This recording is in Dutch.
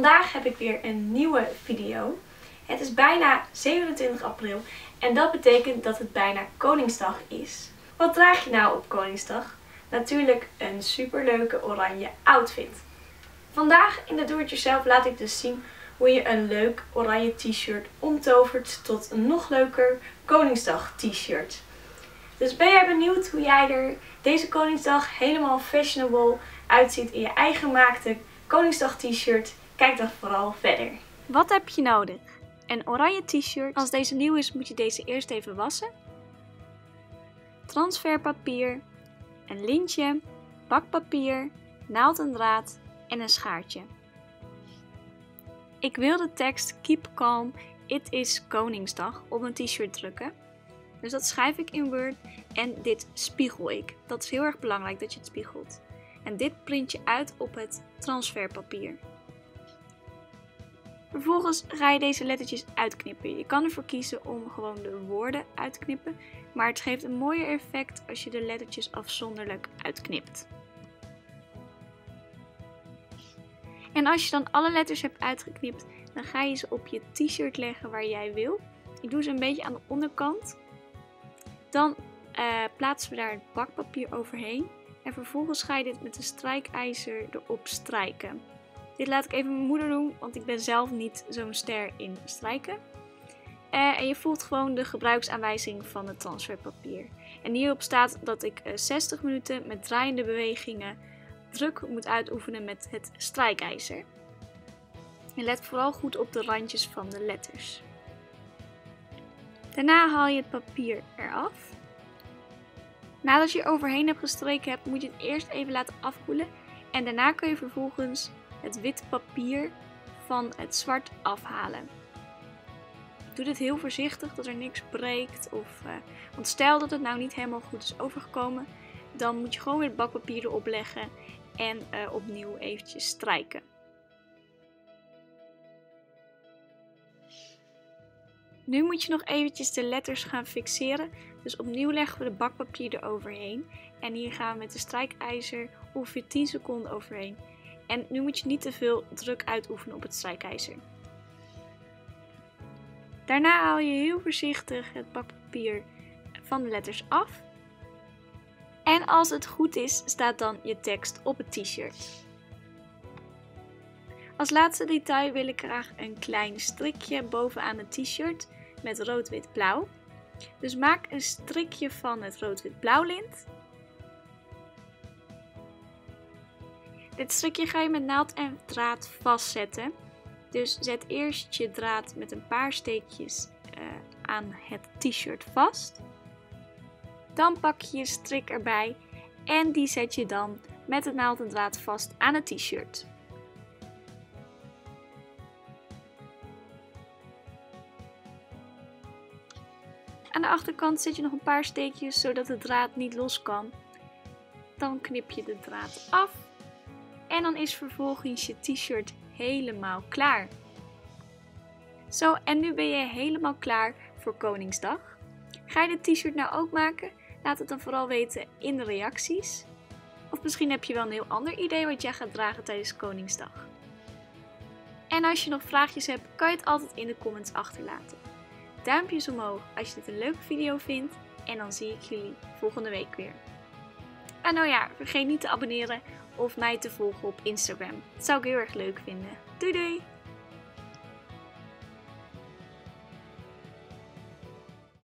vandaag heb ik weer een nieuwe video. Het is bijna 27 april en dat betekent dat het bijna Koningsdag is. Wat draag je nou op Koningsdag? Natuurlijk een superleuke oranje outfit. Vandaag in de Doe It Yourself laat ik dus zien hoe je een leuk oranje t-shirt omtovert tot een nog leuker Koningsdag t-shirt. Dus ben jij benieuwd hoe jij er deze Koningsdag helemaal fashionable uitziet in je eigen gemaakte Koningsdag t-shirt? Kijk dan vooral verder. Wat heb je nodig? Een oranje t-shirt. Als deze nieuw is moet je deze eerst even wassen. Transferpapier, een lintje, bakpapier, naald en draad en een schaartje. Ik wil de tekst Keep Calm, It is Koningsdag op een t-shirt drukken. Dus dat schrijf ik in Word en dit spiegel ik. Dat is heel erg belangrijk dat je het spiegelt. En dit print je uit op het transferpapier. Vervolgens ga je deze lettertjes uitknippen. Je kan ervoor kiezen om gewoon de woorden uit te knippen, maar het geeft een mooier effect als je de lettertjes afzonderlijk uitknipt. En als je dan alle letters hebt uitgeknipt, dan ga je ze op je t-shirt leggen waar jij wil. Ik doe ze een beetje aan de onderkant. Dan uh, plaatsen we daar het bakpapier overheen. En vervolgens ga je dit met een strijkijzer erop strijken. Dit laat ik even mijn moeder doen, want ik ben zelf niet zo'n ster in strijken. Uh, en je voelt gewoon de gebruiksaanwijzing van het transferpapier. En hierop staat dat ik 60 minuten met draaiende bewegingen druk moet uitoefenen met het strijkijzer. En let vooral goed op de randjes van de letters. Daarna haal je het papier eraf. Nadat je er overheen hebt gestreken hebt, moet je het eerst even laten afkoelen. En daarna kun je vervolgens het witte papier van het zwart afhalen. Doe dit heel voorzichtig, dat er niks breekt. Of, uh, want stel dat het nou niet helemaal goed is overgekomen, dan moet je gewoon weer het bakpapier erop leggen en uh, opnieuw eventjes strijken. Nu moet je nog eventjes de letters gaan fixeren. Dus opnieuw leggen we de bakpapier eroverheen. En hier gaan we met de strijkijzer ongeveer 10 seconden overheen. En nu moet je niet te veel druk uitoefenen op het strijkijzer. Daarna haal je heel voorzichtig het bakpapier van de letters af. En als het goed is, staat dan je tekst op het t-shirt. Als laatste detail wil ik graag een klein strikje bovenaan het t-shirt met rood-wit-blauw. Dus maak een strikje van het rood-wit-blauw lint. Dit strikje ga je met naald en draad vastzetten. Dus zet eerst je draad met een paar steekjes uh, aan het t-shirt vast. Dan pak je je strik erbij en die zet je dan met het naald en draad vast aan het t-shirt. Aan de achterkant zet je nog een paar steekjes zodat de draad niet los kan. Dan knip je de draad af. En dan is vervolgens je t-shirt helemaal klaar. Zo, en nu ben je helemaal klaar voor Koningsdag. Ga je de t-shirt nou ook maken? Laat het dan vooral weten in de reacties. Of misschien heb je wel een heel ander idee wat jij gaat dragen tijdens Koningsdag. En als je nog vraagjes hebt, kan je het altijd in de comments achterlaten. Duimpjes omhoog als je dit een leuke video vindt. En dan zie ik jullie volgende week weer. En nou ja, vergeet niet te abonneren of mij te volgen op Instagram. Dat zou ik heel erg leuk vinden. Doei doei!